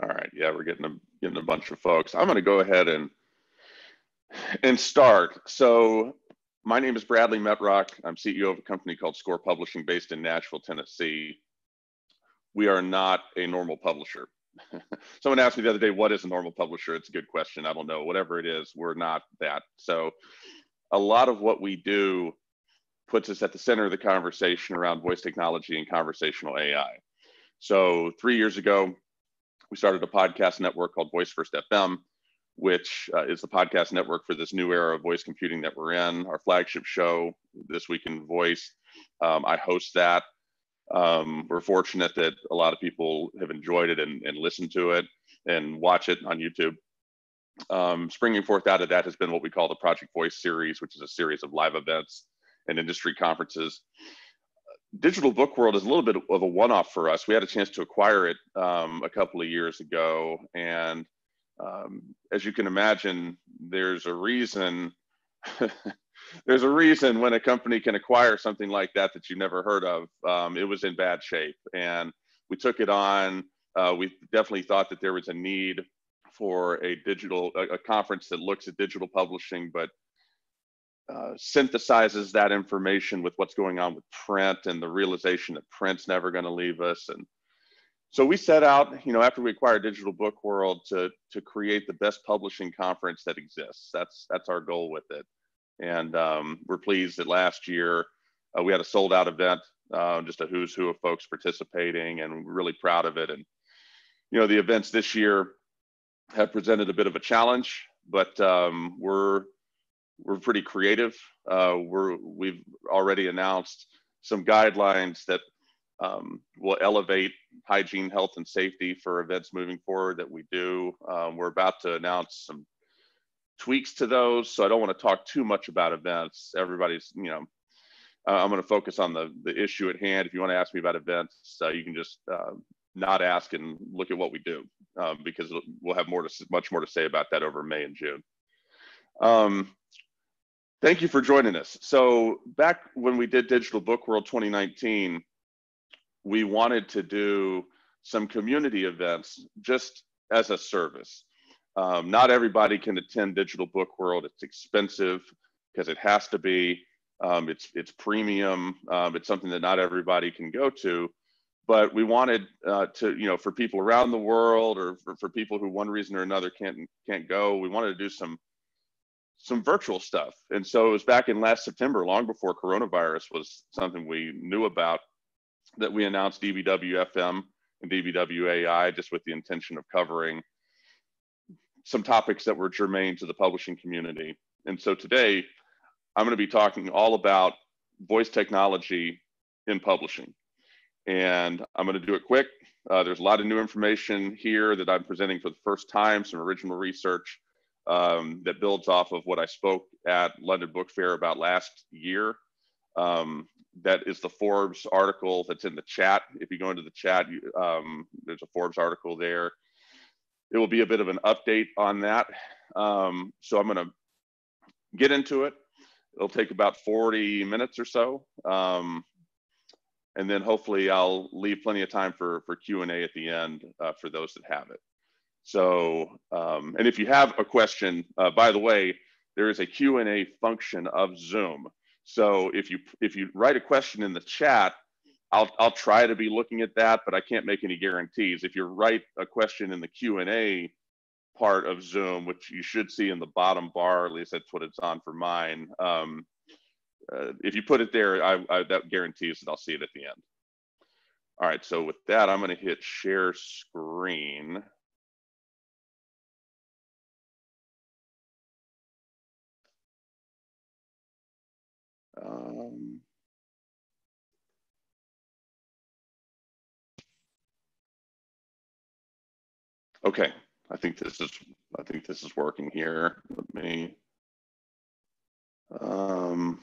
All right, yeah, we're getting a getting a bunch of folks. I'm going to go ahead and and start. So, my name is Bradley Metrock. I'm CEO of a company called Score Publishing, based in Nashville, Tennessee. We are not a normal publisher. Someone asked me the other day, "What is a normal publisher?" It's a good question. I don't know. Whatever it is, we're not that. So, a lot of what we do puts us at the center of the conversation around voice technology and conversational AI. So, three years ago, we started a podcast network called Voice First FM, which uh, is the podcast network for this new era of voice computing that we're in. Our flagship show, This Week in Voice, um, I host that. Um, we're fortunate that a lot of people have enjoyed it and, and listened to it and watch it on YouTube. Um, springing forth out of that has been what we call the Project Voice series, which is a series of live events and industry conferences digital book world is a little bit of a one-off for us. We had a chance to acquire it um, a couple of years ago, and um, as you can imagine, there's a reason. there's a reason when a company can acquire something like that that you never heard of. Um, it was in bad shape, and we took it on. Uh, we definitely thought that there was a need for a digital a, a conference that looks at digital publishing, but uh, synthesizes that information with what's going on with print and the realization that print's never going to leave us. And so we set out you know after we acquired digital book world to to create the best publishing conference that exists. That's that's our goal with it. And um, we're pleased that last year uh, we had a sold out event uh, just a who's who of folks participating and we're really proud of it. And you know the events this year have presented a bit of a challenge but um, we're we're pretty creative. Uh, we're we've already announced some guidelines that um, will elevate hygiene, health, and safety for events moving forward that we do. Um, we're about to announce some tweaks to those, so I don't want to talk too much about events. Everybody's, you know, uh, I'm going to focus on the the issue at hand. If you want to ask me about events, uh, you can just uh, not ask and look at what we do um, because we'll have more to much more to say about that over May and June. Um, Thank you for joining us. So back when we did Digital Book World 2019, we wanted to do some community events just as a service. Um, not everybody can attend Digital Book World. It's expensive because it has to be. Um, it's it's premium. Um, it's something that not everybody can go to. But we wanted uh, to, you know, for people around the world or for, for people who one reason or another can't can't go, we wanted to do some some virtual stuff. And so it was back in last September, long before coronavirus was something we knew about, that we announced DBW FM and DBW AI just with the intention of covering some topics that were germane to the publishing community. And so today, I'm going to be talking all about voice technology in publishing. And I'm going to do it quick. Uh, there's a lot of new information here that I'm presenting for the first time, some original research um, that builds off of what I spoke at London Book Fair about last year. Um, that is the Forbes article that's in the chat. If you go into the chat, you, um, there's a Forbes article there. It will be a bit of an update on that. Um, so I'm going to get into it. It'll take about 40 minutes or so. Um, and then hopefully I'll leave plenty of time for, for Q&A at the end uh, for those that have it. So, um, and if you have a question, uh, by the way, there is a Q&A function of Zoom. So if you if you write a question in the chat, I'll I'll try to be looking at that, but I can't make any guarantees. If you write a question in the Q&A part of Zoom, which you should see in the bottom bar, at least that's what it's on for mine. Um, uh, if you put it there, I, I, that guarantees that I'll see it at the end. All right, so with that, I'm going to hit share screen. Um, okay, I think this is I think this is working here. Let me um,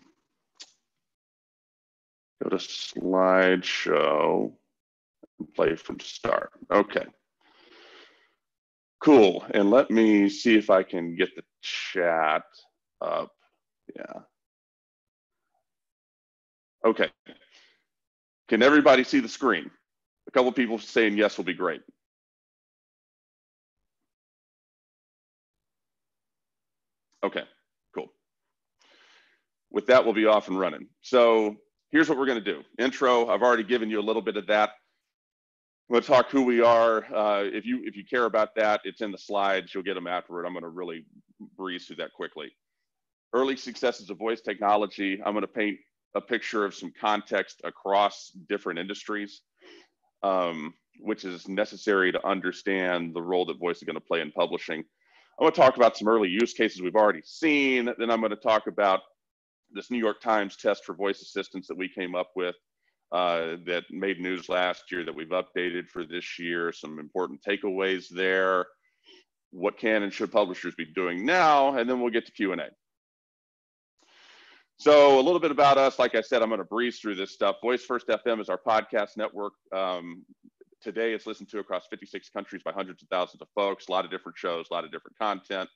go to slideshow and play from start. Okay. Cool. And let me see if I can get the chat up. Yeah. Okay. Can everybody see the screen? A couple people saying yes will be great. Okay, cool. With that, we'll be off and running. So here's what we're gonna do. Intro, I've already given you a little bit of that. I'm gonna talk who we are. Uh, if, you, if you care about that, it's in the slides, you'll get them afterward. I'm gonna really breeze through that quickly. Early successes of voice technology, I'm gonna paint a picture of some context across different industries, um, which is necessary to understand the role that voice is gonna play in publishing. I'm gonna talk about some early use cases we've already seen. Then I'm gonna talk about this New York Times test for voice assistance that we came up with uh, that made news last year that we've updated for this year, some important takeaways there, what can and should publishers be doing now, and then we'll get to Q&A. So a little bit about us, like I said, I'm gonna breeze through this stuff. Voice First FM is our podcast network. Um, today it's listened to across 56 countries by hundreds of thousands of folks, a lot of different shows, a lot of different content.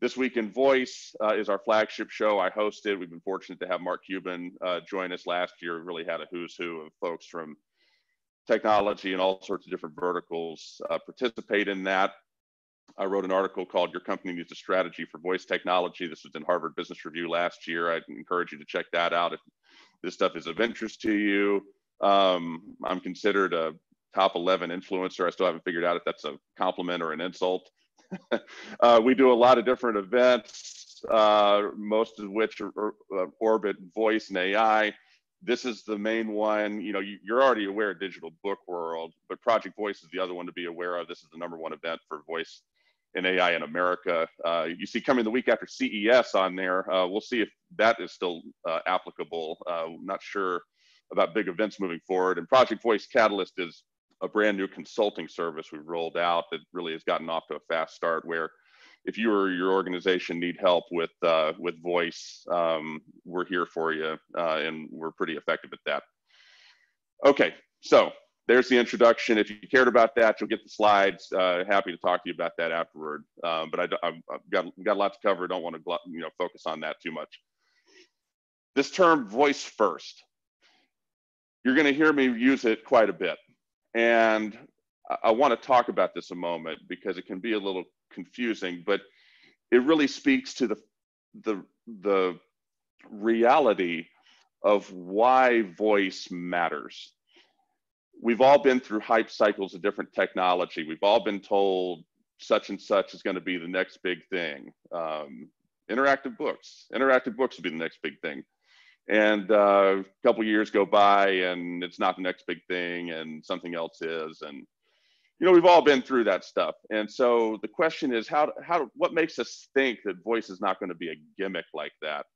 This Week in Voice uh, is our flagship show. I hosted. We've been fortunate to have Mark Cuban uh, join us last year. We really had a who's who of folks from technology and all sorts of different verticals uh, participate in that. I wrote an article called Your Company Needs a Strategy for Voice Technology. This was in Harvard Business Review last year. I'd encourage you to check that out if this stuff is of interest to you. Um, I'm considered a top 11 influencer. I still haven't figured out if that's a compliment or an insult. uh, we do a lot of different events, uh, most of which are, are, uh, orbit voice and AI. This is the main one. You know, you, are already aware of Digital Book World, but Project Voice is the other one to be aware of. This is the number one event for voice and AI in America. Uh, you see coming the week after CES on there. Uh, we'll see if that is still uh, applicable. not sure about big events moving forward. And Project Voice Catalyst is a brand new consulting service we've rolled out that really has gotten off to a fast start where if you or your organization need help with uh, with voice, um, we're here for you, uh, and we're pretty effective at that. Okay, so there's the introduction. If you cared about that, you'll get the slides. Uh, happy to talk to you about that afterward. Um, but I, have got got a lot to cover. Don't want to you know focus on that too much. This term "voice first, you're going to hear me use it quite a bit. And I, want to talk about this a moment because it can be a little confusing, but it really speaks to the the the reality of why voice matters. We've all been through hype cycles of different technology. We've all been told such and such is going to be the next big thing. Um, interactive books, interactive books will be the next big thing. And uh, a couple years go by and it's not the next big thing and something else is. And you know we've all been through that stuff. And so the question is how how what makes us think that voice is not going to be a gimmick like that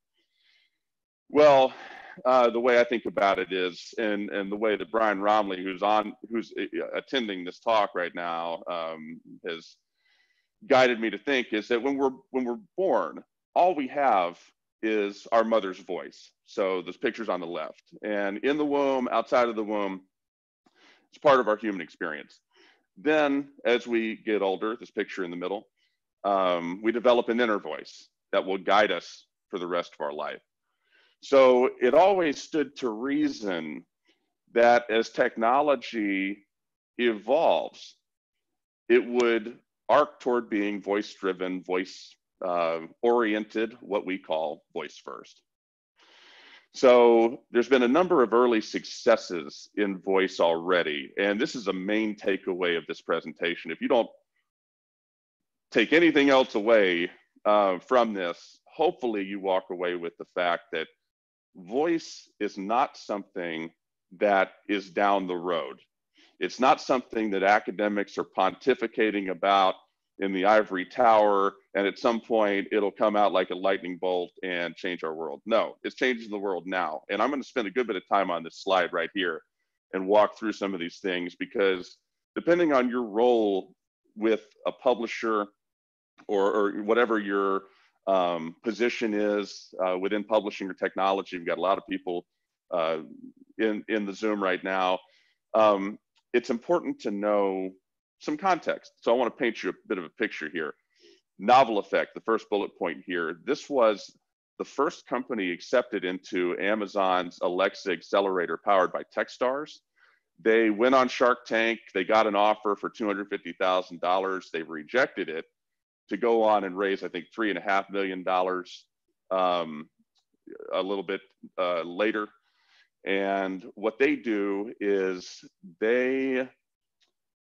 well uh, the way i think about it is and and the way that brian Roemmele, who's on who's uh, attending this talk right now um, has guided me to think is that when we're when we're born all we have is our mother's voice. So those picture's on the left. And in the womb, outside of the womb, it's part of our human experience. Then, as we get older, this picture in the middle, um, we develop an inner voice that will guide us for the rest of our life. So it always stood to reason that as technology evolves, it would arc toward being voice driven, voice uh, oriented, what we call voice first. So there's been a number of early successes in voice already, and this is a main takeaway of this presentation. If you don't take anything else away uh, from this, hopefully you walk away with the fact that voice is not something that is down the road. It's not something that academics are pontificating about in the ivory tower and at some point it'll come out like a lightning bolt and change our world no it's changing the world now and i'm going to spend a good bit of time on this slide right here and walk through some of these things because depending on your role with a publisher or, or whatever your um, position is uh, within publishing or technology we've got a lot of people uh, in in the zoom right now um, it's important to know some context. So I want to paint you a bit of a picture here. Novel Effect, the first bullet point here. This was the first company accepted into Amazon's Alexa accelerator powered by Techstars. They went on Shark Tank. They got an offer for $250,000. They rejected it to go on and raise, I think, three and a half million dollars um, a little bit uh, later. And what they do is they,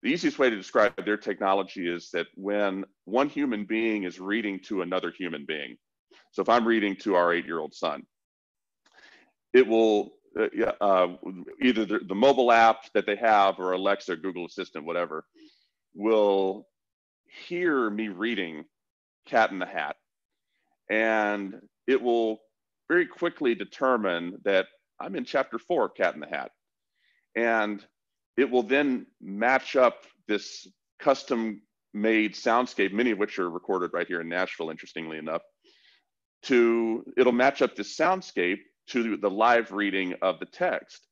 the easiest way to describe their technology is that when one human being is reading to another human being, so if I'm reading to our eight year old son, it will uh, uh, either the, the, mobile app that they have or Alexa, Google Assistant, whatever, will hear me reading Cat in the Hat. And it will very quickly determine that I'm in chapter four of Cat in the Hat. And it will then match up this custom made soundscape, many of which are recorded right here in Nashville, interestingly enough, to it'll match up this soundscape to the live reading of the text.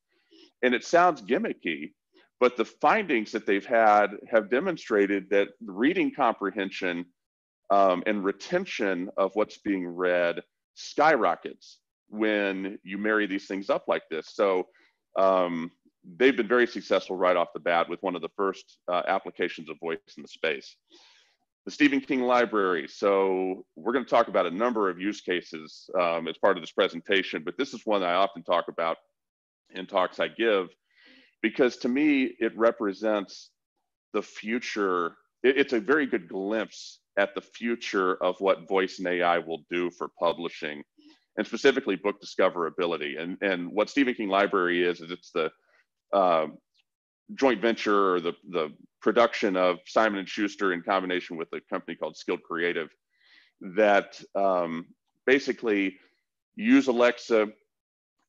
And it sounds gimmicky, but the findings that they've had have demonstrated that reading comprehension um, and retention of what's being read skyrockets when you marry these things up like this. So um, they've been very successful right off the bat with one of the first uh, applications of voice in the space. The Stephen King Library. So we're going to talk about a number of use cases um, as part of this presentation, but this is one I often talk about in talks I give because to me it represents the future. it's a very good glimpse at the future of what voice and AI will do for publishing and specifically book discoverability. And, and what Stephen King Library is, is it's the uh, joint venture or the, the production of Simon & Schuster in combination with a company called Skilled Creative that um, basically use Alexa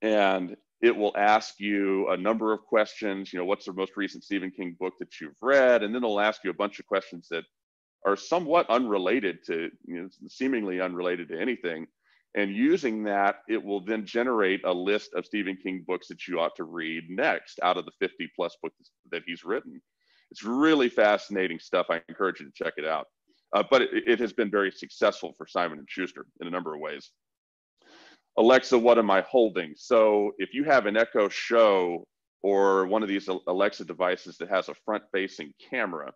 and it will ask you a number of questions. You know, what's the most recent Stephen King book that you've read? And then it'll ask you a bunch of questions that are somewhat unrelated to, you know, seemingly unrelated to anything. And using that, it will then generate a list of Stephen King books that you ought to read next out of the 50 plus books that he's written. It's really fascinating stuff. I encourage you to check it out. Uh, but it, it, has been very successful for Simon and Schuster in a number of ways. Alexa, what am I holding? So if you have an Echo Show or one of these Alexa devices that has a front-facing camera,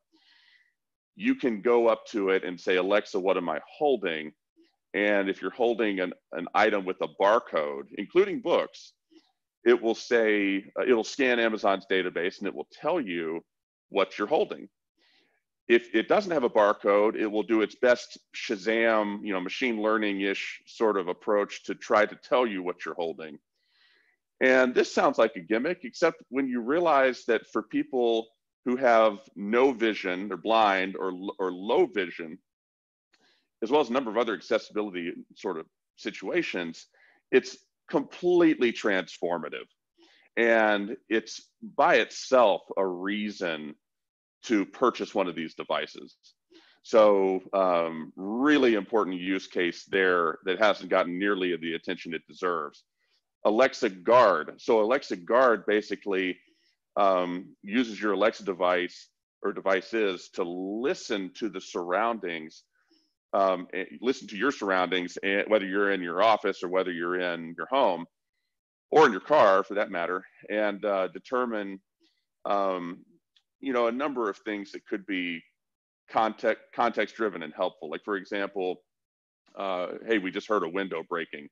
you can go up to it and say, Alexa, what am I holding? And if you're holding an, an item with a barcode, including books, it will say, uh, it'll scan Amazon's database and it will tell you what you're holding. If it doesn't have a barcode, it will do its best Shazam, you know, machine learning-ish sort of approach to try to tell you what you're holding. And this sounds like a gimmick, except when you realize that for people who have no vision, they're blind or, or low vision, as well as a number of other accessibility sort of situations, it's completely transformative. And it's by itself a reason to purchase one of these devices. So um, really important use case there that hasn't gotten nearly the attention it deserves. Alexa Guard. So Alexa Guard basically um, uses your Alexa device or devices to listen to the surroundings, um, listen to your surroundings, and whether you're in your office or whether you're in your home or in your car for that matter, and uh, determine, um, you know, a number of things that could be context context driven and helpful. Like for example, uh, hey, we just heard a window breaking.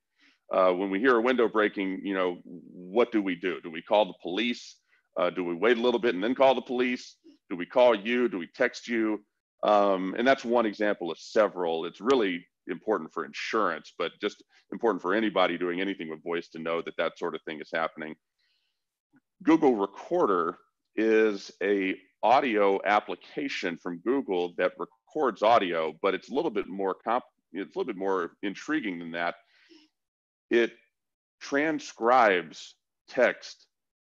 Uh, when we hear a window breaking, you know, what do we do? Do we call the police? Uh, do we wait a little bit and then call the police? Do we call you? Do we text you? Um, and that's one example of several. It's really important for insurance, but just important for anybody doing anything with voice to know that that sort of thing is happening. Google Recorder is a audio application from Google that records audio, but it's a little bit more comp it's a little bit more intriguing than that. It transcribes text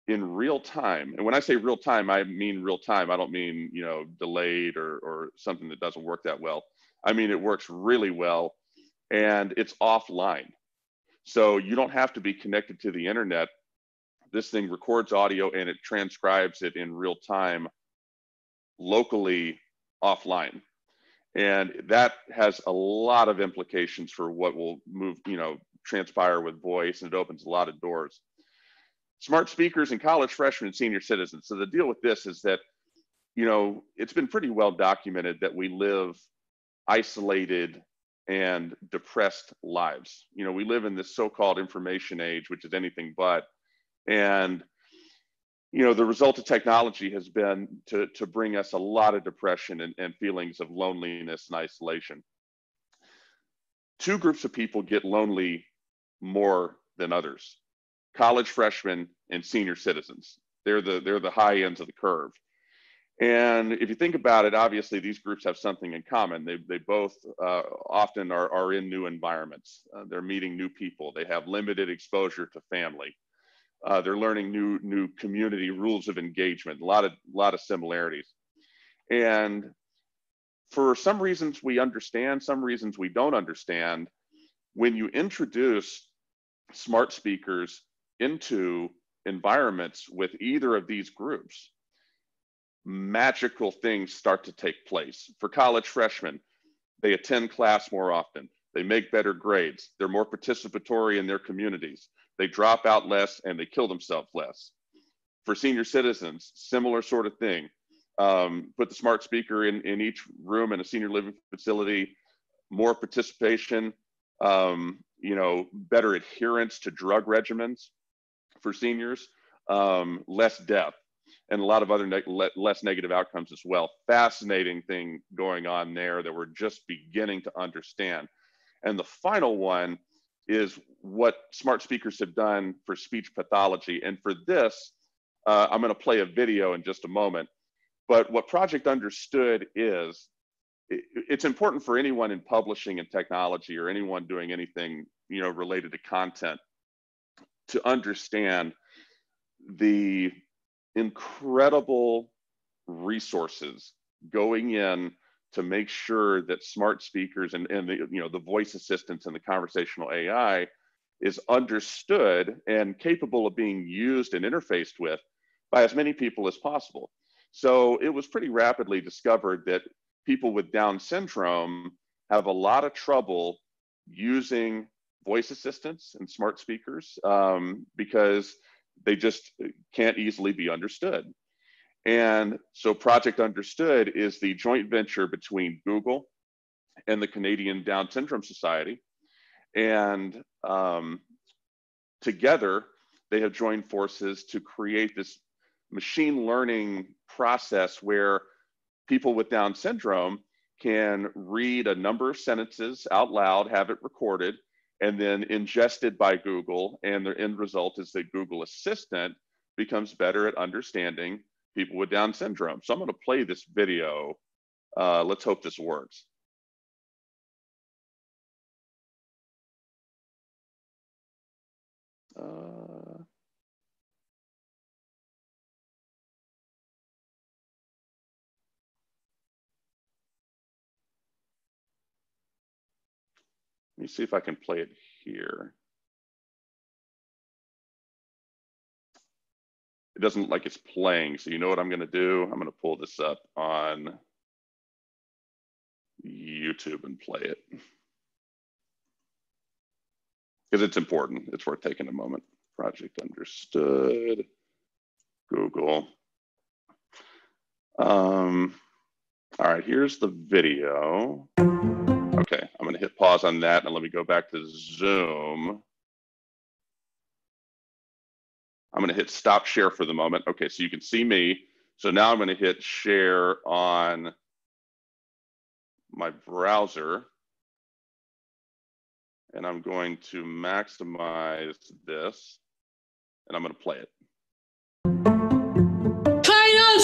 in real time. And when I say real time, I mean real time. I don't mean, you know, delayed or, or something that doesn't work that well. I mean, it works really well and it's offline. So you don't have to be connected to the internet. This thing records audio and it transcribes it in real time locally offline. And that has a lot of implications for what will move, you know, transpire with voice and it opens a lot of doors smart speakers and college freshmen and senior citizens. So the deal with this is that, you know, it's been pretty well documented that we live isolated and depressed lives. You know, we live in this so-called information age, which is anything but. And you know, the result of technology has been to, to bring us a lot of depression and, and feelings of loneliness and isolation. Two groups of people get lonely more than others college freshmen and senior citizens. They're the, they're the high ends of the curve. And if you think about it, obviously these groups have something in common. They, they both uh, often are, are in new environments. Uh, they're meeting new people. They have limited exposure to family. Uh, they're learning new, new community rules of engagement, a lot of, lot of similarities. And for some reasons we understand, some reasons we don't understand, when you introduce smart speakers into environments with either of these groups, magical things start to take place. For college freshmen, they attend class more often. They make better grades. They're more participatory in their communities. They drop out less and they kill themselves less. For senior citizens, similar sort of thing. Um, put the smart speaker in, in each room in a senior living facility, more participation, um, you know, better adherence to drug regimens for seniors, um, less death and a lot of other ne less negative outcomes as well. Fascinating thing going on there that we're just beginning to understand. And the final one is what smart speakers have done for speech pathology. And for this, uh, I'm going to play a video in just a moment. But what Project Understood is, it, it's important for anyone in publishing and technology or anyone doing anything you know related to content to understand the incredible resources going in to make sure that smart speakers and, and the you know the voice assistants and the conversational AI is understood and capable of being used and interfaced with by as many people as possible. So it was pretty rapidly discovered that people with Down syndrome have a lot of trouble using voice assistants and smart speakers um, because they just can't easily be understood. And so Project Understood is the joint venture between Google and the Canadian Down Syndrome Society. And um, together, they have joined forces to create this machine learning process where people with Down syndrome can read a number of sentences out loud, have it recorded, and then ingested by Google. And the end result is that Google Assistant becomes better at understanding people with Down syndrome. So I'm going to play this video. Uh, let's hope this works. Uh, Let me see if I can play it here. It doesn't look like it's playing. So you know what I'm gonna do? I'm gonna pull this up on YouTube and play it. Because it's important, it's worth taking a moment. Project understood, Google. Um, all right, here's the video. Okay, I'm gonna hit pause on that and let me go back to Zoom. I'm gonna hit stop share for the moment. Okay, so you can see me. So now I'm gonna hit share on my browser. And I'm going to maximize this and I'm gonna play it. Final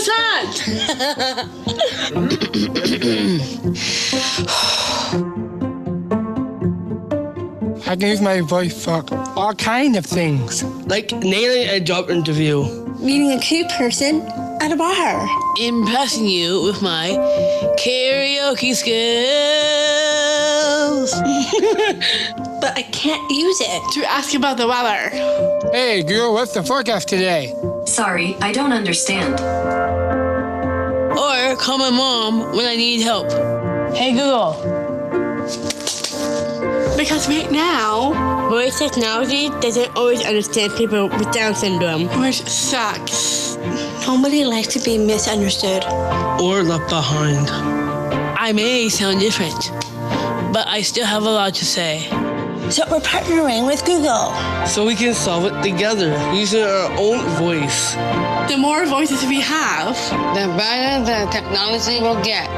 I can use my voice for all kind of things. Like nailing a job interview. Meeting a cute person at a bar. Impressing you with my karaoke skills. but I can't use it. To ask about the weather. Hey, girl, what's the forecast today? Sorry, I don't understand. Or call my mom when I need help. Hey, Google. Because right now, voice technology doesn't always understand people with Down syndrome. Which sucks. Nobody likes to be misunderstood or left behind. I may sound different, but I still have a lot to say. So we're partnering with Google. So we can solve it together using our own voice. The more voices we have, The better the technology will get.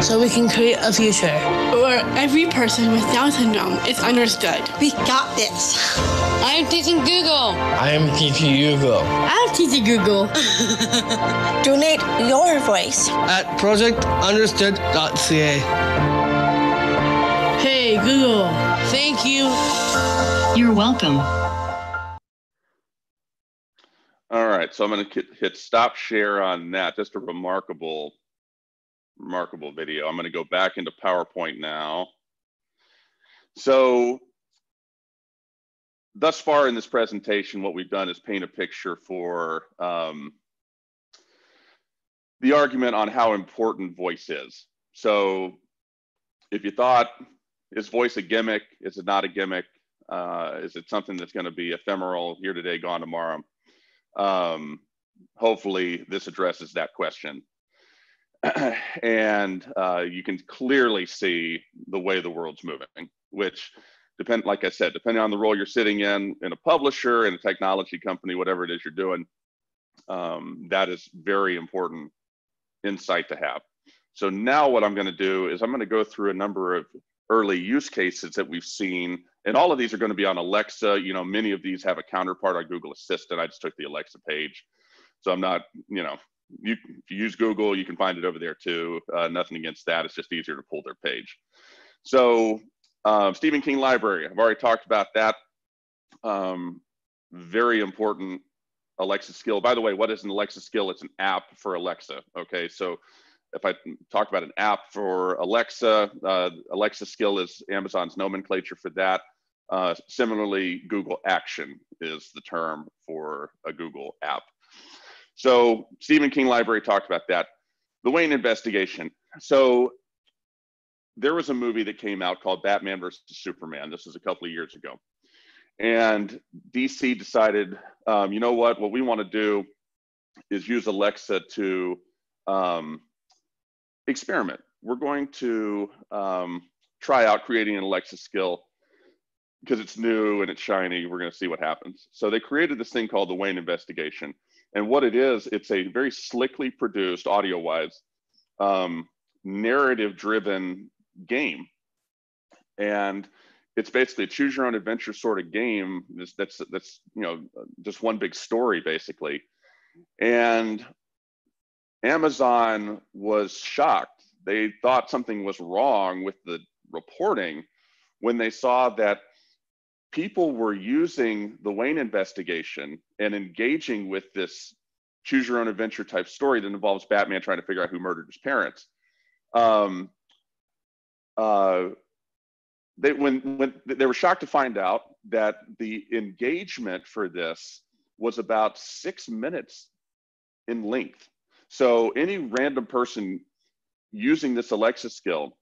So we can create a future. where every person with Down syndrome is understood. We got this. I'm teaching Google. I am teaching Google. I'm teaching Google. Donate your voice. At projectunderstood.ca. Hey, Google. Thank you. You're welcome. All right, so I'm going to hit stop share on that. Just a remarkable, remarkable video. I'm going to go back into PowerPoint now. So thus far in this presentation, what we've done is paint a picture for um, the argument on how important voice is. So if you thought, is voice a gimmick? Is it not a gimmick? Uh, is it something that's going to be ephemeral, here today, gone tomorrow? Um, hopefully, this addresses that question. and uh, you can clearly see the way the world's moving, which depend, like I said, depending on the role you're sitting in, in a publisher, in a technology company, whatever it is you're doing, um, that is very important insight to have. So now what I'm going to do is I'm going to go through a number of early use cases that we've seen, and all of these are going to be on Alexa. You know, many of these have a counterpart on Google Assistant. I just took the Alexa page, so I'm not, you know, you if you use Google, you can find it over there too. Uh, nothing against that. It's just easier to pull their page. So um, Stephen King Library, I've already talked about that. Um, very important Alexa skill. By the way, what is an Alexa skill? It's an app for Alexa. Okay, so if I talk about an app for Alexa, uh, Alexa skill is Amazon's nomenclature for that. Uh, similarly, Google Action is the term for a Google app. So Stephen King Library talked about that. The Wayne investigation. So there was a movie that came out called Batman versus Superman. This was a couple of years ago. And DC decided, um, you know what, what we want to do is use Alexa to um, experiment. We're going to um, try out creating an Alexa skill because it's new and it's shiny. We're going to see what happens. So they created this thing called the Wayne investigation. And what it is, it's a very slickly produced, audio wise, um, narrative driven game. And it's basically a choose your own adventure sort of game that's, that's, that's you know, just one big story basically. And Amazon was shocked. They thought something was wrong with the reporting when they saw that people were using the Wayne investigation and engaging with this choose your own adventure type story that involves Batman trying to figure out who murdered his parents. Um, uh, they when when they were shocked to find out that the engagement for this was about six minutes in length. So any random person using this Alexa skill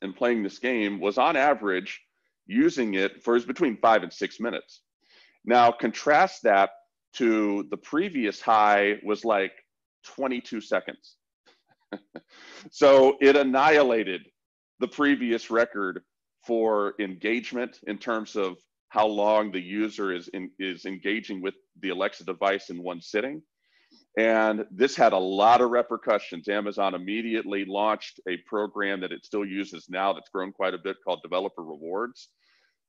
and playing this game was on average using it for between five and six minutes. Now contrast that to the previous high was like 22 seconds. so it annihilated the previous record for engagement in terms of how long the user is in, is engaging with the Alexa device in one sitting. And this had a lot of repercussions. Amazon immediately launched a program that it still uses now that's grown quite a bit called Developer Rewards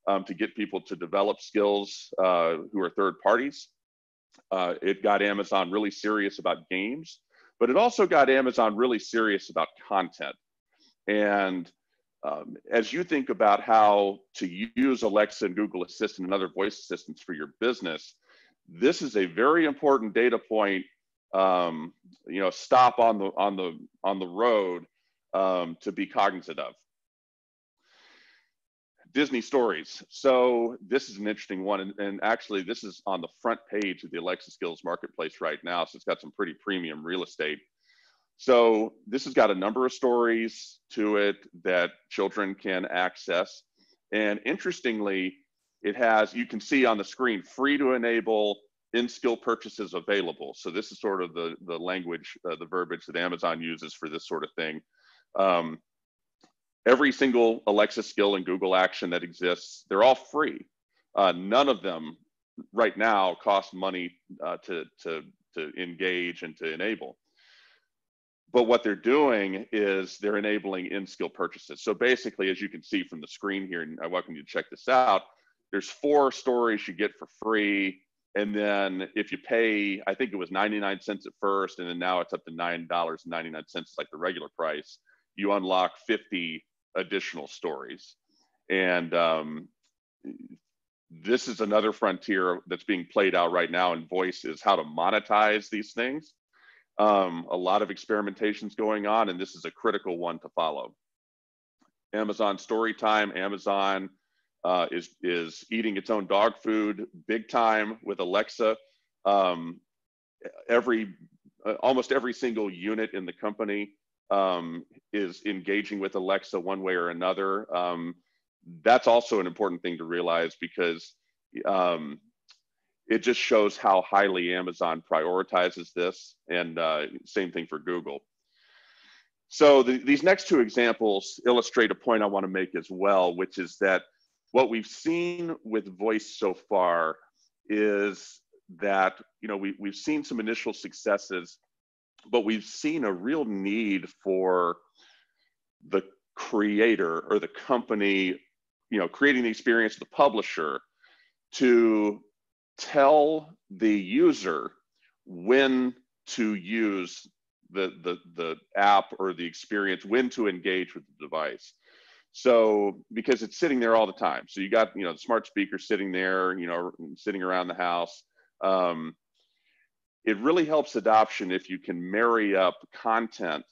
um, to get people to develop skills uh, who are third parties. Uh, it got Amazon really serious about games, but it also got Amazon really serious about content. And um, as you think about how to use Alexa and Google Assistant and other voice assistants for your business, this is a very important data point um, you know, stop on the on the on the road um, to be cognizant of. Disney stories. So this is an interesting one, and, and, actually this is on the front page of the Alexa Skills Marketplace right now. So it's got some pretty premium real estate. So this has got a number of stories to it that children can access. And interestingly, it has, you can see on the screen, free to enable in-skill purchases available. So this is sort of the, the language, uh, the verbiage that Amazon uses for this sort of thing. Um, every single Alexa skill and Google action that exists, they're all free. Uh, none of them right now cost money uh, to, to, to engage and to enable. But what they're doing is they're enabling in-skill purchases. So basically, as you can see from the screen here, and I welcome you to check this out, there's four stories you get for free. And then if you pay, I think it was 99 cents at first, and then now it's up to $9.99, like the regular price, you unlock 50 additional stories. And um, this is another frontier that's being played out right now in voice is how to monetize these things. Um, a lot of experimentations going on, and this is a critical one to follow. Amazon Storytime, Amazon uh, is is eating its own dog food big time with Alexa. Um, every uh, almost every single unit in the company um, is engaging with Alexa one way or another. Um, that's also an important thing to realize because um, it just shows how highly Amazon prioritizes this, and uh, same thing for Google. So the, these next two examples illustrate a point I want to make as well, which is that what we've seen with voice so far is that you know we, we've seen some initial successes but we've seen a real need for the creator or the company you know creating the experience the publisher to tell the user when to use the, the, the app or the experience, when to engage with the device. So, because it's sitting there all the time. So you got, you know, the smart speaker sitting there, you know, sitting around the house. Um, it really helps adoption if you can marry up content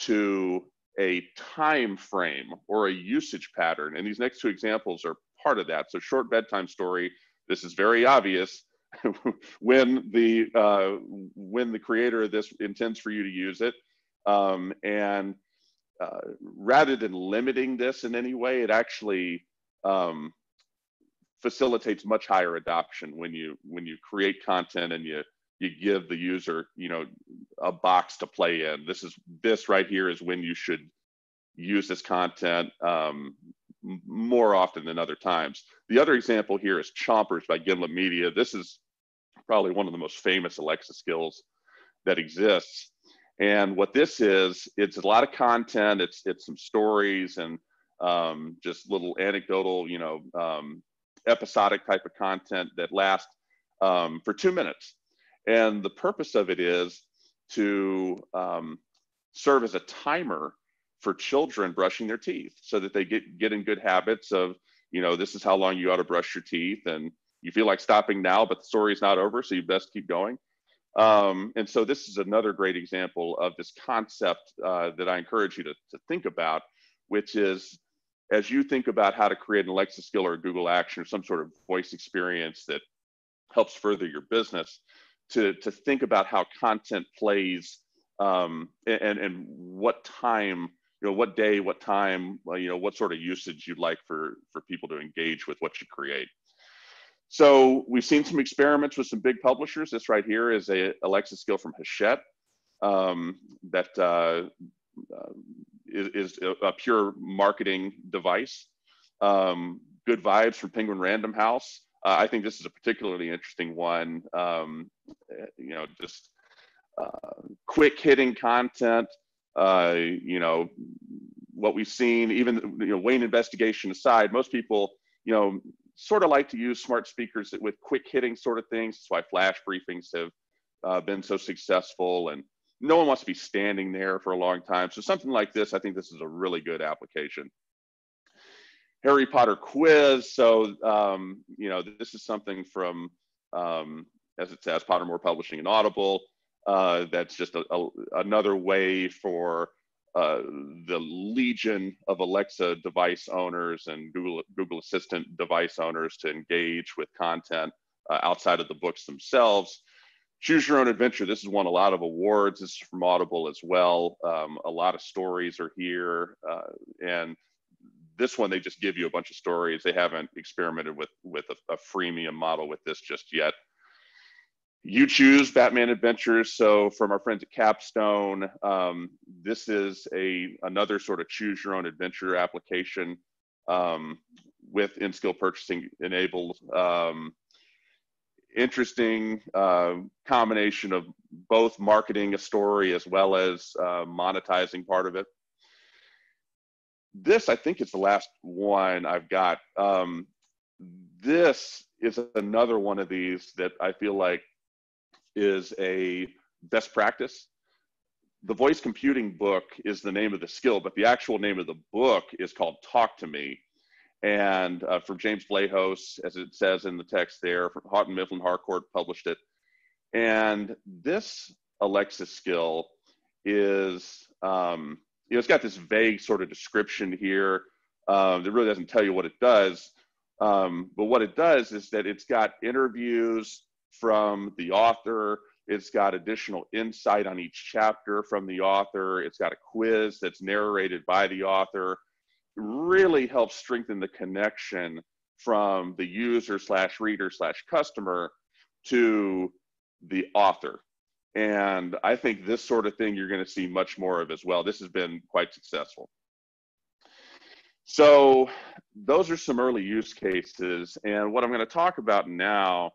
to a time frame or a usage pattern. And these next two examples are part of that. So short bedtime story, this is very obvious when the uh, when the creator of this intends for you to use it. Um, and uh, rather than limiting this in any way, it actually um, facilitates much higher adoption when you when you create content and you you give the user you know a box to play in. This is this right here is when you should use this content um, more often than other times. The other example here is Chompers by Gimlet Media. This is probably one of the most famous Alexa skills that exists. And what this is, it's a lot of content. It's it's some stories and um, just little anecdotal, you know, um, episodic type of content that lasts um, for two minutes. And the purpose of it is to um, serve as a timer for children brushing their teeth so that they get get in good habits of you know this is how long you ought to brush your teeth and you feel like stopping now but the story's not over so you best keep going um, and so this is another great example of this concept uh, that i encourage you to, to think about which is as you think about how to create an alexa skill or a google action or some sort of voice experience that helps further your business to, to think about how content plays um, and, and what time you know what day what time you know what sort of usage you'd like for for people to engage with what you create so we've seen some experiments with some big publishers. This right here is a alexa skill from hachette um, that uh, uh, is, is a pure marketing device. Um, good vibes from penguin random house. Uh, i think this is a particularly interesting one. Um, you know just uh, quick hitting content. Uh, you know, what we've seen, even you know, Wayne investigation aside, most people, you know, sort of like to use smart speakers with quick hitting sort of things. That's why flash briefings have uh, been so successful, and no one wants to be standing there for a long time. So something like this, I think this is a really good application. Harry Potter quiz. So um, you know, this is something from, um, as it says, Pottermore Publishing and Audible. Uh, that's just a, a, another way for uh, the legion of Alexa device owners and Google, Google Assistant device owners to engage with content uh, outside of the books themselves. Choose Your Own Adventure. This has won a lot of awards. This is from Audible as well. Um, a lot of stories are here. Uh, and this one, they just give you a bunch of stories. They haven't experimented with, with a, a freemium model with this just yet. You choose Batman Adventures. So from our friends at Capstone, um, this is a another sort of choose your own adventure application um, with in-skill purchasing enabled. Um, interesting uh, combination of both marketing a story as well as uh, monetizing part of it. This, I think, is the last one I've got. Um, this is another one of these that I feel like is a best practice. The voice computing book is the name of the skill, but the actual name of the book is called Talk to Me. And uh, from James Vlahos, as it says in the text there, from Houghton Mifflin Harcourt published it. And this Alexa skill is, um, you know, it's got this vague sort of description here um, that really doesn't tell you what it does. Um, but what it does is that it's got interviews from the author. It's got additional insight on each chapter from the author. It's got a quiz that's narrated by the author. Really helps strengthen the connection from the user slash reader slash customer to the author. And I think this sort of thing you're going to see much more of as well. This has been quite successful. So those are some early use cases. And what I'm going to talk about now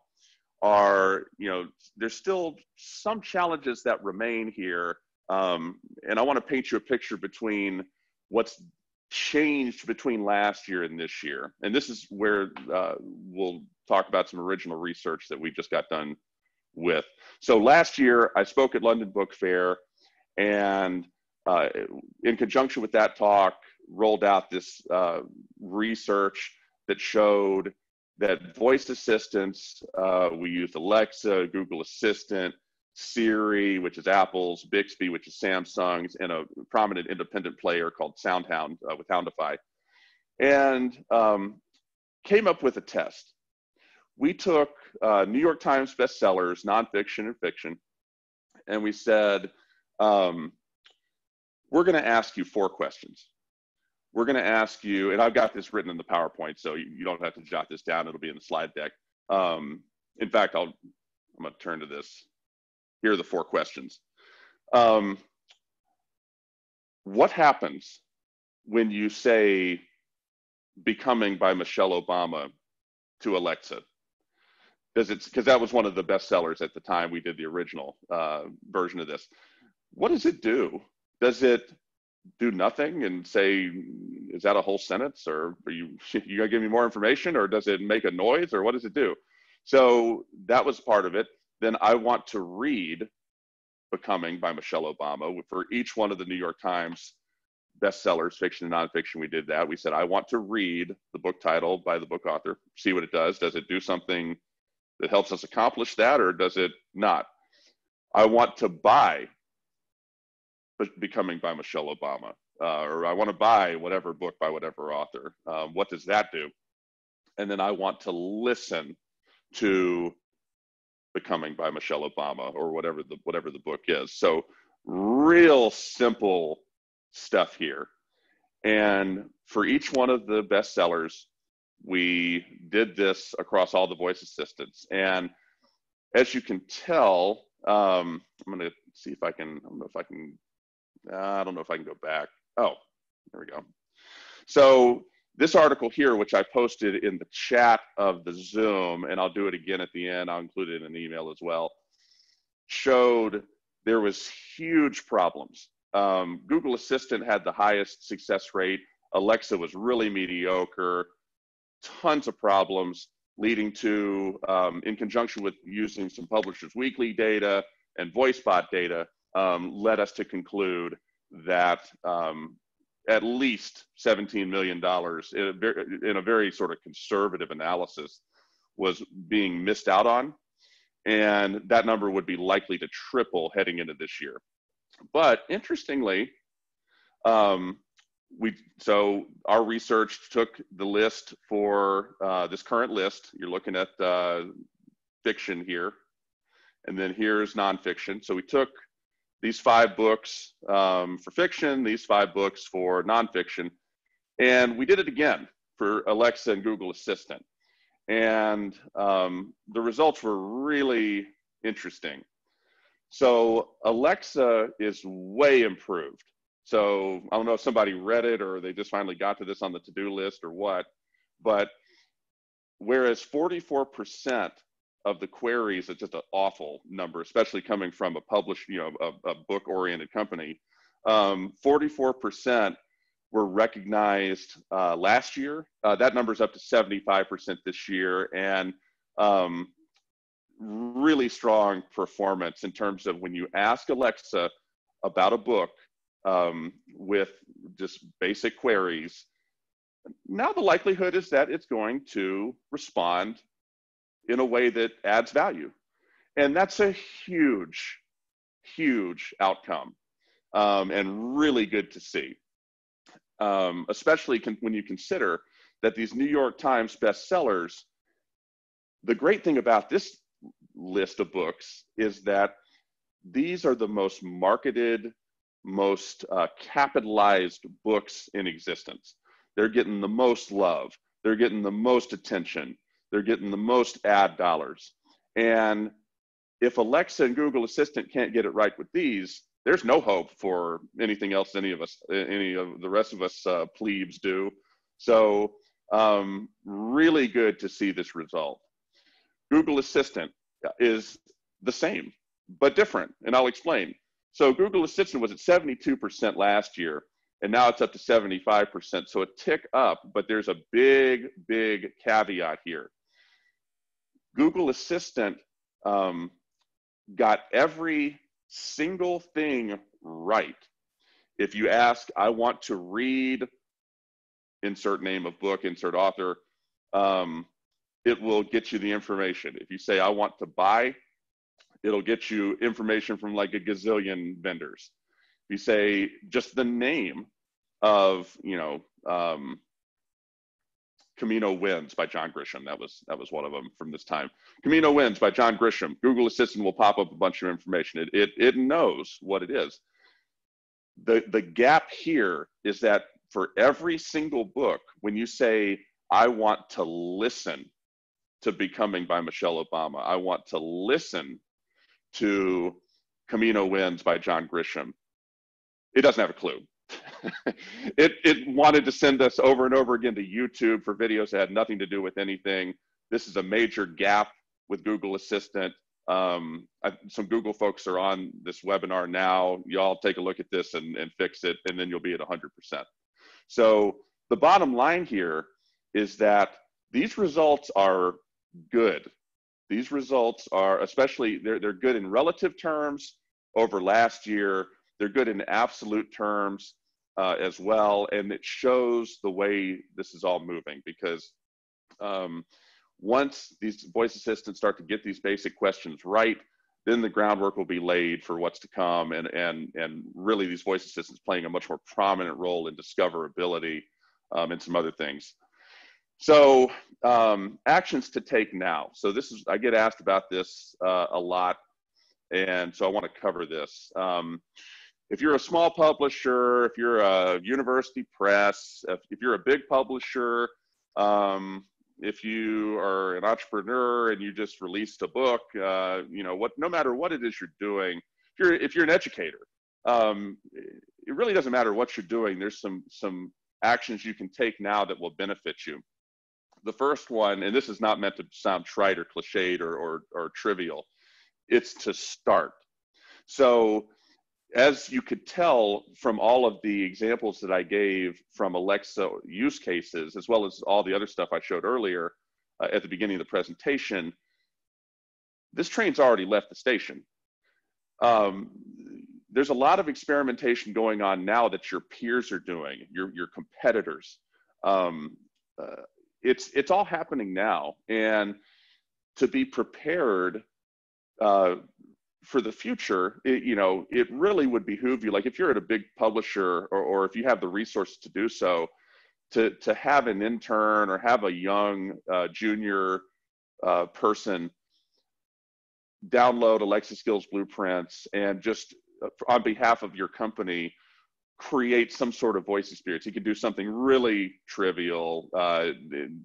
are, you know, there's still some challenges that remain here. Um, and I want to paint you a picture between what's changed between last year and this year. And this is where uh, we'll talk about some original research that we just got done with. So last year, I spoke at London Book Fair, and uh, in conjunction with that talk, rolled out this uh, research that showed that voice assistants, uh, we used Alexa, Google Assistant, Siri, which is Apple's, Bixby, which is Samsung's, and a prominent independent player called SoundHound uh, with Houndify, and um, came up with a test. We took uh, New York Times bestsellers, nonfiction and fiction, and we said, um, we're going to ask you four questions we're going to ask you, and I've got this written in the PowerPoint, so you, you don't have to jot this down. It'll be in the slide deck. Um, in fact, I'll, I'm going to turn to this. Here are the four questions. Um, what happens when you say becoming by Michelle Obama to Alexa? Does it, because that was one of the best sellers at the time we did the original uh, version of this. What does it do? Does it do nothing and say, is that a whole sentence or are you, you gonna give me more information or does it make a noise or what does it do? So that was part of it. Then I want to read Becoming by Michelle Obama. For each one of the New York Times bestsellers, fiction and nonfiction, we did that. We said, I want to read the book title by the book author, see what it does. Does it do something that helps us accomplish that or does it not? I want to buy Becoming by Michelle Obama, uh, or I want to buy whatever book by whatever author. Um, what does that do? And then I want to listen to Becoming by Michelle Obama, or whatever the whatever the book is. So real simple stuff here. And for each one of the bestsellers, we did this across all the voice assistants. And as you can tell, um, I'm going to see if I can, I don't know if I can I don't know if I can go back. Oh, there we go. So this article here, which I posted in the chat of the Zoom, and I'll do it again at the end, I'll include it in an email as well, showed there was huge problems. Um, Google Assistant had the highest success rate. Alexa was really mediocre, tons of problems leading to, um, in conjunction with using some Publishers Weekly data and VoiceBot data, um, led us to conclude that um, at least $17 million in a, very, in a very sort of conservative analysis was being missed out on. And that number would be likely to triple heading into this year. But interestingly, um, we so our research took the list for uh, this current list. You're looking at uh, fiction here, and then here's nonfiction. So we took these five books um, for fiction, these five books for nonfiction. And we did it again for Alexa and Google Assistant. And um, the results were really interesting. So Alexa is way improved. So I don't know if somebody read it or they just finally got to this on the to-do list or what, but whereas 44% of the queries, it's just an awful number, especially coming from a published, you know, a, a book-oriented company. Um, 44% were recognized uh, last year. Uh, that number's up to 75% this year, and um, really strong performance in terms of when you ask Alexa about a book um, with just basic queries. Now the likelihood is that it's going to respond in a way that adds value. And that's a huge, huge outcome um, and really good to see, um, especially when you consider that these New York Times bestsellers, the great thing about this list of books is that these are the most marketed, most uh, capitalized books in existence. They're getting the most love. They're getting the most attention. They're getting the most ad dollars. And if Alexa and Google Assistant can't get it right with these, there's no hope for anything else any of us, any of the rest of us uh, plebes do. So um, really good to see this result. Google Assistant is the same, but different, and I'll explain. So Google Assistant was at 72% last year, and now it's up to 75%. So a tick up, but there's a big, big caveat here. Google Assistant um, got every single thing right. If you ask, I want to read, insert name of book, insert author, um, it will get you the information. If you say, I want to buy, it'll get you information from like a gazillion vendors. If you say just the name of, you know, um, Camino Winds by John Grisham. That was that was one of them from this time. Camino Winds by John Grisham. Google Assistant will pop up a bunch of information. It it, it knows what it is. The the gap here is that for every single book, when you say I want to listen to Becoming by Michelle Obama, I want to listen to Camino Winds by John Grisham, it doesn't have a clue. it it wanted to send us over and over again to YouTube for videos that had nothing to do with anything. This is a major gap with Google Assistant. Um, I, some Google folks are on this webinar now. Y'all take a look at this and, and fix it, and then you'll be at 100%. So the bottom line here is that these results are good. These results are especially they're they're good in relative terms over last year. They're good in absolute terms uh, as well, and it shows the way this is all moving because um, once these voice assistants start to get these basic questions right, then the groundwork will be laid for what's to come, and and and really these voice assistants playing a much more prominent role in discoverability um, and some other things. So um, actions to take now. So this is I get asked about this uh, a lot, and so I want to cover this. Um, if you're a small publisher, if you're a university press, if, if you're a big publisher, um, if you are an entrepreneur and you just released a book, uh, you know what? No matter what it is you're doing, if you're if you're an educator, um, it really doesn't matter what you're doing. There's some some actions you can take now that will benefit you. The first one, and this is not meant to sound trite or cliched or, or, or trivial, it's to start. So as you could tell from all of the examples that I gave from Alexa use cases, as well as all the other stuff I showed earlier uh, at the beginning of the presentation, this train's already left the station. Um, there's a lot of experimentation going on now that your peers are doing, your, your competitors. Um, uh, it's, it's all happening now. And to be prepared uh, for the future, it, you know, it really would behoove you, like if you're at a big publisher or, or if you have the resources to do so, to, to have an intern or have a young uh, junior uh, person download Alexa Skills blueprints and just uh, on behalf of your company, create some sort of voice experience. You can do something really trivial, uh,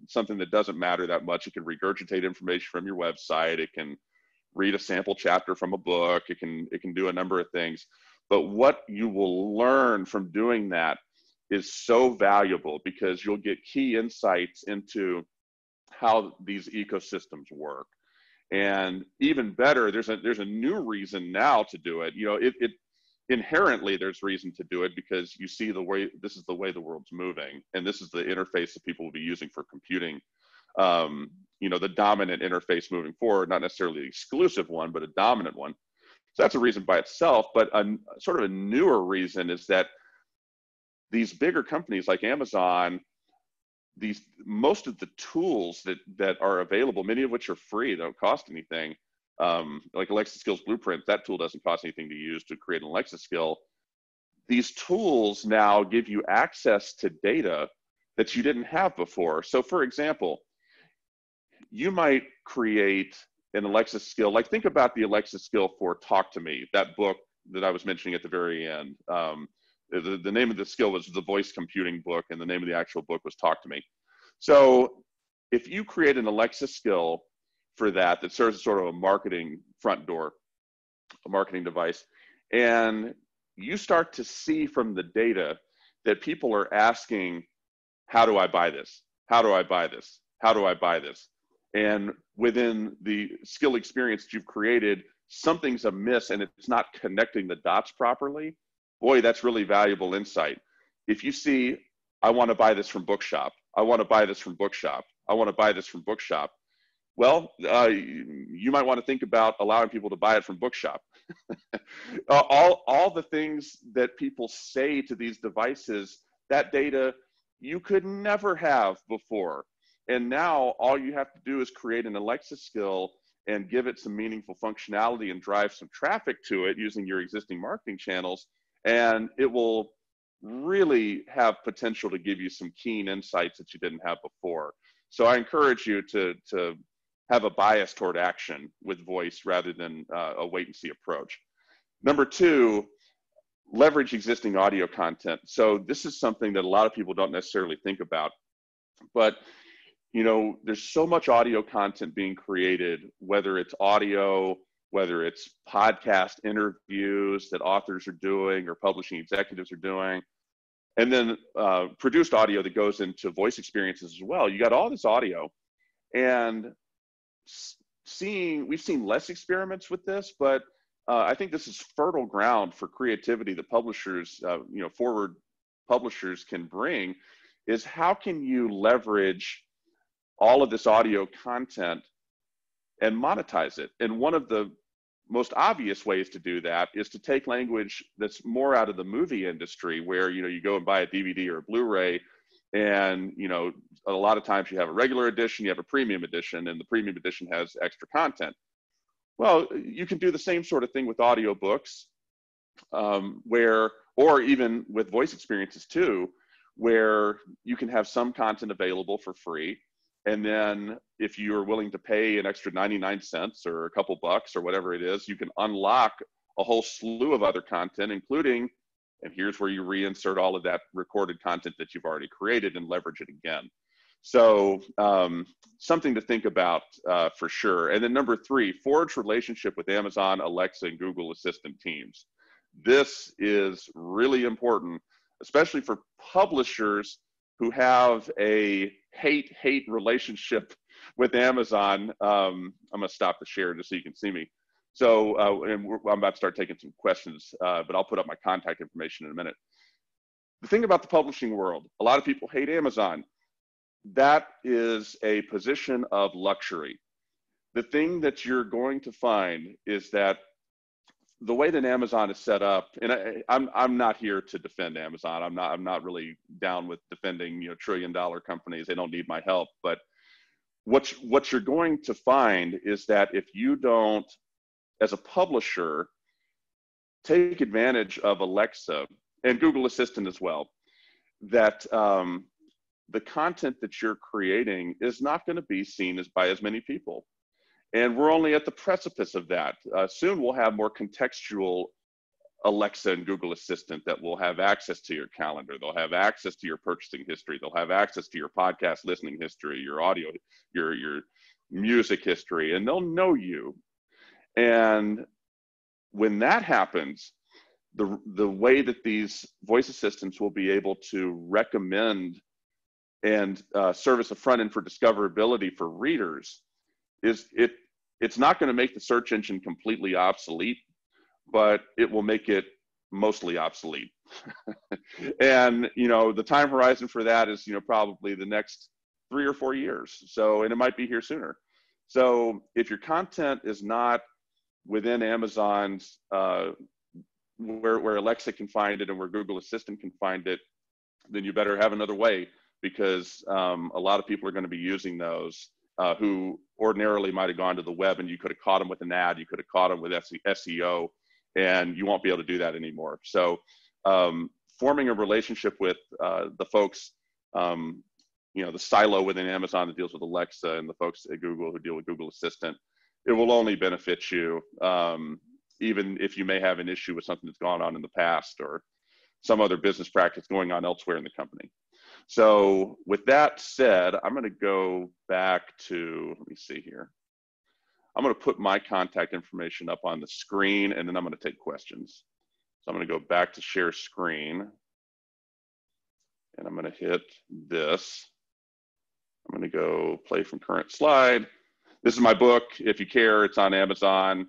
something that doesn't matter that much. It can regurgitate information from your website. It can read a sample chapter from a book. It can it can do a number of things. But what you will learn from doing that is so valuable because you'll get key insights into how these ecosystems work. And even better, there's a there's a new reason now to do it. You know, it, it inherently there's reason to do it because you see the way this is the way the world's moving, and this is the interface that people will be using for computing. Um, you know, the dominant interface moving forward, not necessarily the exclusive one, but a dominant one. So that's a reason by itself. But a sort of a newer reason is that these bigger companies like Amazon, these most of the tools that that are available, many of which are free, don't cost anything. Um, like Alexa Skills Blueprint, that tool doesn't cost anything to use to create an Alexa skill. These tools now give you access to data that you didn't have before. So, for example, you might create an Alexa skill. Like, think about the Alexa skill for Talk to Me, that book that I was mentioning at the very end. Um, the, the name of the skill was the voice computing book, and the name of the actual book was Talk to Me. So if you create an Alexa skill for that, that serves as sort of a marketing front door, a marketing device, and you start to see from the data that people are asking, how do I buy this? How do I buy this? How do I buy this? And within the skill experience that you've created, something's amiss and it's not connecting the dots properly boy, that's really valuable insight. If you see, I want to buy this from Bookshop, I want to buy this from Bookshop, I want to buy this from Bookshop. Well, uh, you might want to think about allowing people to buy it from Bookshop. all, all the things that people say to these devices, that data you could never have before. And now all you have to do is create an Alexa skill and give it some meaningful functionality and drive some traffic to it using your existing marketing channels and it will really have potential to give you some keen insights that you didn't have before. So I encourage you to to have a bias toward action with voice rather than uh, a wait and see approach. Number two, leverage existing audio content. So this is something that a lot of people don't necessarily think about, but you know, there's so much audio content being created, whether it's audio, whether it's podcast interviews that authors are doing or publishing executives are doing, and then uh, produced audio that goes into voice experiences as well. You got all this audio, and seeing we've seen less experiments with this, but uh, I think this is fertile ground for creativity that publishers, uh, you know, forward publishers can bring. Is how can you leverage all of this audio content and monetize it? And one of the most obvious ways to do that is to take language that's more out of the movie industry where you know you go and buy a dvd or a blu-ray and you know a lot of times you have a regular edition you have a premium edition and the premium edition has extra content well you can do the same sort of thing with audiobooks um, where or even with voice experiences too where you can have some content available for free and then if you're willing to pay an extra 99 cents or a couple bucks or whatever it is, you can unlock a whole slew of other content, including, and here's where you reinsert all of that recorded content that you've already created and leverage it again. So um, something to think about uh, for sure. And then number three, forge relationship with Amazon, Alexa, and Google Assistant teams. This is really important, especially for publishers who have a hate hate relationship with Amazon. Um, I'm gonna stop the share just so you can see me. So, uh, and I'm about to start taking some questions, uh, but I'll put up my contact information in a minute. The thing about the publishing world, a lot of people hate Amazon. That is a position of luxury. The thing that you're going to find is that the way that Amazon is set up, and I, am I'm, I'm not here to defend Amazon. I'm not I'm not really down with defending you know trillion dollar companies. They don't need my help. But what what you're going to find is that if you don't, as a publisher, take advantage of Alexa and Google Assistant as well, that um, the content that you're creating is not going to be seen as by as many people. And we're only at the precipice of that. Uh, soon we'll have more contextual Alexa and Google Assistant that will have access to your calendar. They'll have access to your purchasing history. They'll have access to your podcast listening history, your audio, your your music history, and they'll know you. And when that happens, the, the way that these voice assistants will be able to recommend and uh, service a front end for discoverability for readers is it it's not going to make the search engine completely obsolete but it will make it mostly obsolete. And you know the time horizon for that is you know probably the next three or four years. So and it might be here sooner. So if your content is not within amazon's uh, where, where alexa can find it and where google assistant can find it then you better have another way because um, a lot of people are going to be using those uh, who ordinarily might have gone to the web and you could have caught them with an ad, you could have caught them with SEO, and you won't be able to do that anymore. So, um, forming a relationship with uh, the folks, um, you know, the silo within Amazon that deals with Alexa and the folks at Google who deal with Google Assistant, it will only benefit you, um, even if you may have an issue with something that's gone on in the past or some other business practice going on elsewhere in the company. So with that said, I'm going to go back to, let me see here. I'm going to put my contact information up on the screen and then I'm going to take questions. So I'm going to go back to share screen and I'm going to hit this. I'm going to go play from current slide. This is my book. If you care, it's on Amazon.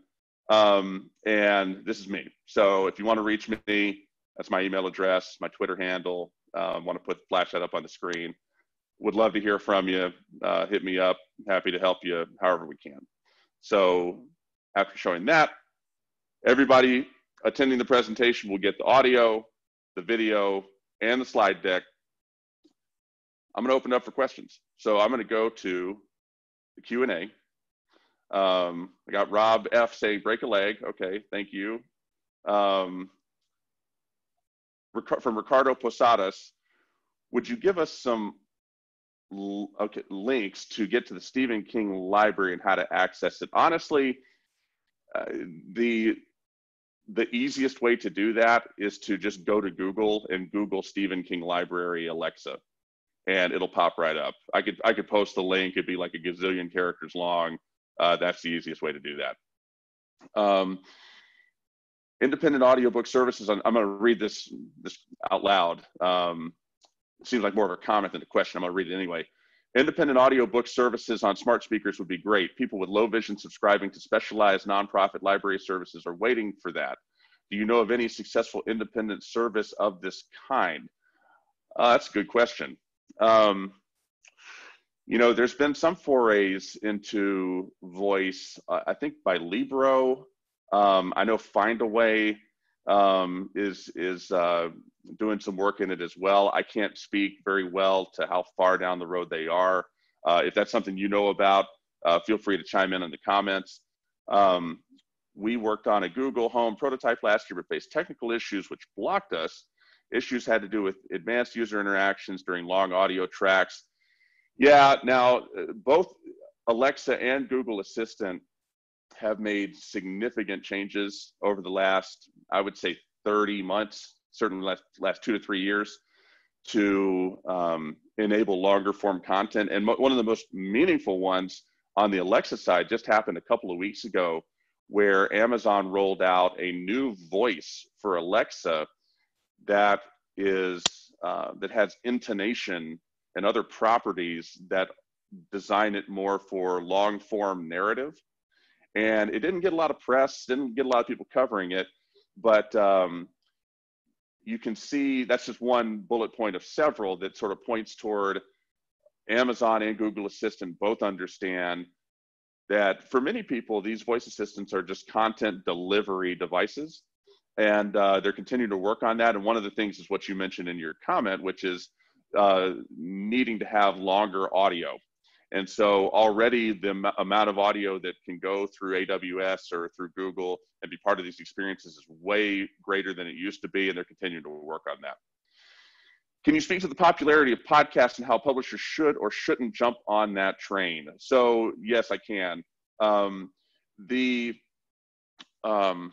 Um, and this is me. So if you want to reach me, that's my email address, my Twitter handle, um, want to put flash that up on the screen. Would love to hear from you. Uh, hit me up. Happy to help you however we can. So after showing that, everybody attending the presentation will get the audio, the video, and the slide deck. I'm going to open up for questions. So I'm going to go to the Q&A. Um, I got Rob F saying break a leg. Okay, thank you. Um, from Ricardo Posadas, would you give us some okay, links to get to the Stephen King library and how to access it? Honestly, uh, the the easiest way to do that is to just go to Google and Google Stephen King Library Alexa, and it'll pop right up. I could I could post the link. It'd be like a gazillion characters long. Uh, that's the easiest way to do that. Um, independent audiobook services i'm, I'm going to read this this out loud. Um, it seems like more of a comment than a question. I'm going to read it anyway. Independent audiobook services on smart speakers would be great. People with low vision subscribing to specialized nonprofit library services are waiting for that. Do you know of any successful independent service of this kind? Uh, that's a good question. Um, you know there's been some forays into voice uh, i think by libro um, I know Findaway um, is is uh, doing some work in it as well. I can't speak very well to how far down the road they are. Uh, if that's something you know about, uh, feel free to chime in in the comments. Um, we worked on a Google Home prototype last year, but faced technical issues which blocked us. Issues had to do with advanced user interactions during long audio tracks. Yeah, now uh, both Alexa and Google Assistant have made significant changes over the last, I would say, 30 months, certainly last, last two to three years, to um, enable longer form content. And one of the most meaningful ones on the Alexa side just happened a couple of weeks ago, where Amazon rolled out a new voice for Alexa that is uh, that has intonation and other properties that design it more for long form narrative and it didn't get a lot of press, didn't get a lot of people covering it, but um, you can see that's just one bullet point of several that sort of points toward Amazon and Google Assistant both understand that for many people, these voice assistants are just content delivery devices. And uh, they're continuing to work on that. And one of the things is what you mentioned in your comment, which is uh, needing to have longer audio. And so already the amount of audio that can go through AWS or through Google and be part of these experiences is way greater than it used to be, and they're continuing to work on that. Can you speak to the popularity of podcasts and how publishers should or shouldn't jump on that train? So yes, I can. Um, the um,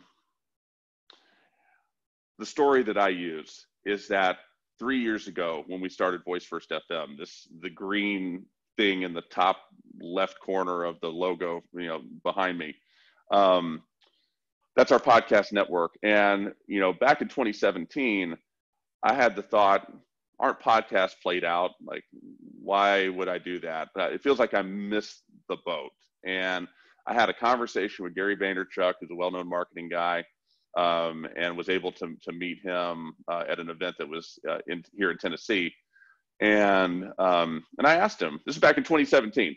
the story that I use is that three years ago when we started Voice First FM, this the green thing in the top left corner of the logo, you know, behind me. Um, that's our podcast network. And, you know, back in 2017, I had the thought, aren't podcasts played out? Like, why would I do that? It feels like I missed the boat. And I had a conversation with Gary Vaynerchuk, who's a well-known marketing guy, um, and was able to, to meet him uh, at an event that was uh, in, here in Tennessee. And, um, and I asked him, this is back in 2017,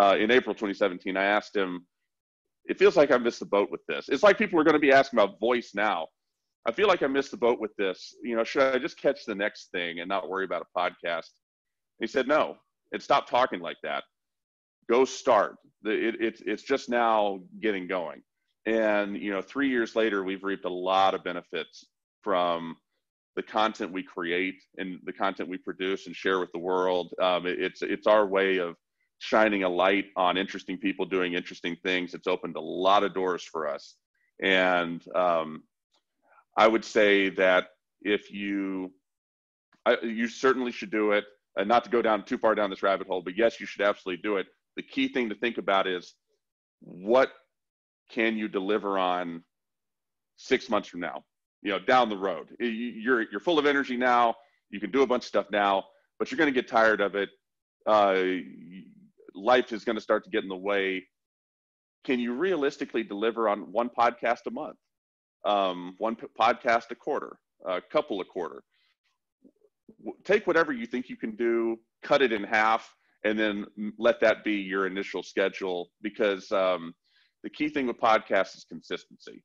uh, in April 2017, I asked him, it feels like I missed the boat with this. It's like people are going to be asking about voice now. I feel like I missed the boat with this. You know, should I just catch the next thing and not worry about a podcast? He said, no, and stop talking like that. Go start. It, it, it's just now getting going. And, you know, three years later, we've reaped a lot of benefits from the content we create and the content we produce and share with the world. Um, it, it's, it's our way of shining a light on interesting people doing interesting things. It's opened a lot of doors for us. And um, I would say that if you, I, you certainly should do it. And not to go down too far down this rabbit hole, but yes, you should absolutely do it. The key thing to think about is what can you deliver on six months from now? You know, down the road. You're you're full of energy now. You can do a bunch of stuff now, but you're going to get tired of it. Uh, life is going to start to get in the way. Can you realistically deliver on one podcast a month, um, one p- podcast a quarter, a couple a quarter? W- take whatever you think you can do, cut it in half, and then let that be your initial schedule. Because um, the key thing with podcasts is consistency,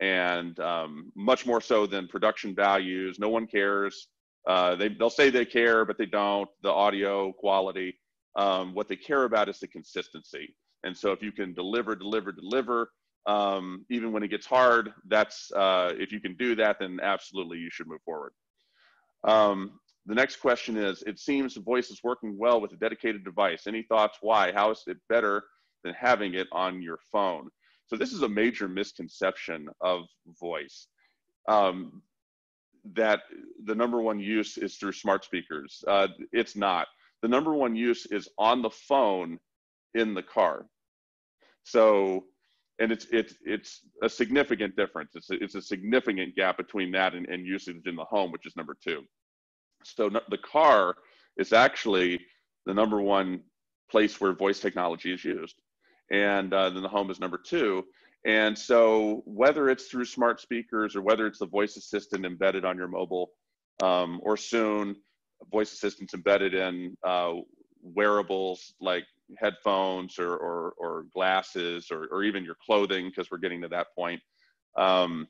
and um, much more so than production values. No one cares. Uh, they they'll say they care, but they don't. The audio quality um, what they care about is the consistency. And so if you can deliver, deliver, deliver, um, even when it gets hard, that's uh, if you can do that, then absolutely you should move forward. Um, the next question is, it seems the voice is working well with a dedicated device. Any thoughts why? How is it better than having it on your phone? So this is a major misconception of voice. Um, that the number one use is through smart speakers. Uh, it's not the number one use is on the phone in the car. So, and it's it's it's a significant difference. It's a, it's a significant gap between that and, and usage in the home, which is number two. So no, the car is actually the number one place where voice technology is used, and uh, then the home is number two. And so whether it's through smart speakers or whether it's the voice assistant embedded on your mobile, um, or soon voice assistants embedded in uh, wearables like headphones or, or, or glasses or, or, even your clothing, because we're getting to that point. Um,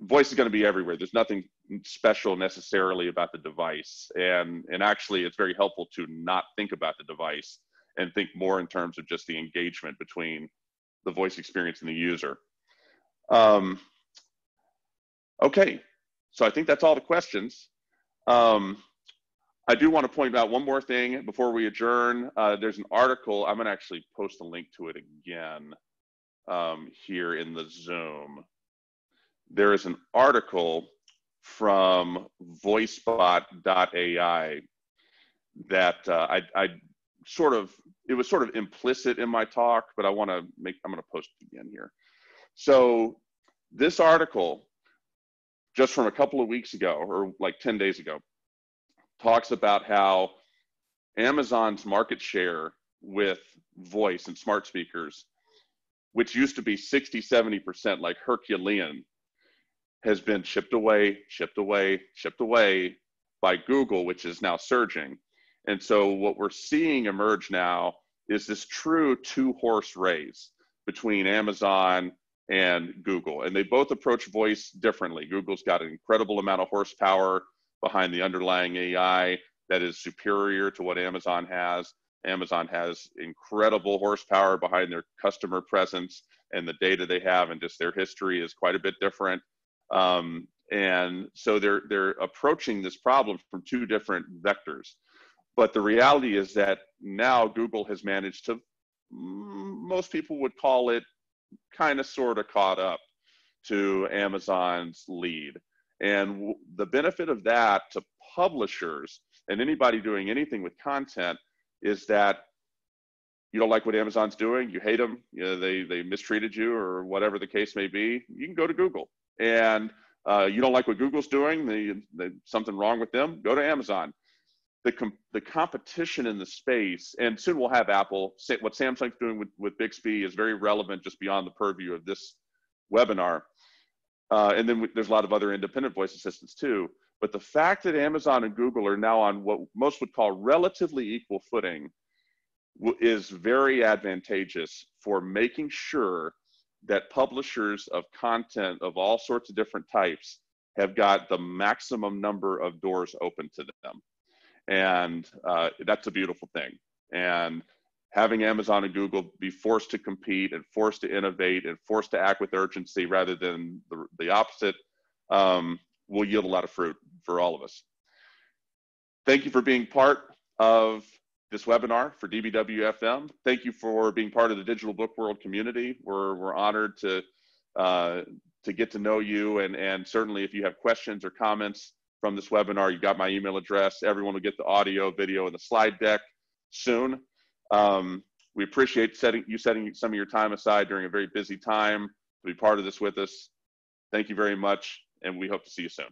voice is going to be everywhere. There's nothing special necessarily about the device. And, and actually, it's very helpful to not think about the device and think more in terms of just the engagement between the voice experience and the user. Um, okay, so I think that's all the questions. Um, I do want to point out one more thing before we adjourn. Uh, there's an article. I'm going to actually post a link to it again um, here in the Zoom. There is an article from voicebot.ai that uh, I, I sort of, it was sort of implicit in my talk, but I want to make, I'm going to post it again here. So this article just from a couple of weeks ago or like 10 days ago talks about how Amazon's market share with voice and smart speakers, which used to be 60, 70%, like Herculean, has been chipped away, chipped away, chipped away by Google, which is now surging. And so what we're seeing emerge now is this true two horse race between Amazon and Google. And they both approach voice differently. Google's got an incredible amount of horsepower behind the underlying AI that is superior to what Amazon has. Amazon has incredible horsepower behind their customer presence and the data they have, and just their history is quite a bit different. Um, and so they're they're approaching this problem from two different vectors. But the reality is that now Google has managed to, most people would call it kind of sort of caught up to Amazon's lead. And the benefit of that to publishers and anybody doing anything with content is that you don't like what Amazon's doing, you hate them, you know, they they mistreated you or whatever the case may be, you can go to Google. And uh, you don't like what Google's doing, the, the, something wrong with them, go to Amazon. The, com- the competition in the space, and soon we'll have Apple. What Samsung's doing with, with Bixby is very relevant just beyond the purview of this webinar. Uh, and then we, there's a lot of other independent voice assistants too. But the fact that Amazon and Google are now on what most would call relatively equal footing is very advantageous for making sure that publishers of content of all sorts of different types have got the maximum number of doors open to them. And uh, that's a beautiful thing. And having Amazon and Google be forced to compete and forced to innovate and forced to act with urgency rather than the, the opposite um, will yield a lot of fruit for all of us. Thank you for being part of this webinar for DBWFM. Thank you for being part of the Digital Book World community. We're, we're honored to, uh, to get to know you. And, and certainly if you have questions or comments from this webinar, you got my email address. Everyone will get the audio, video, and the slide deck soon. Um, we appreciate setting, you setting some of your time aside during a very busy time to be part of this with us. Thank you very much, and we hope to see you soon.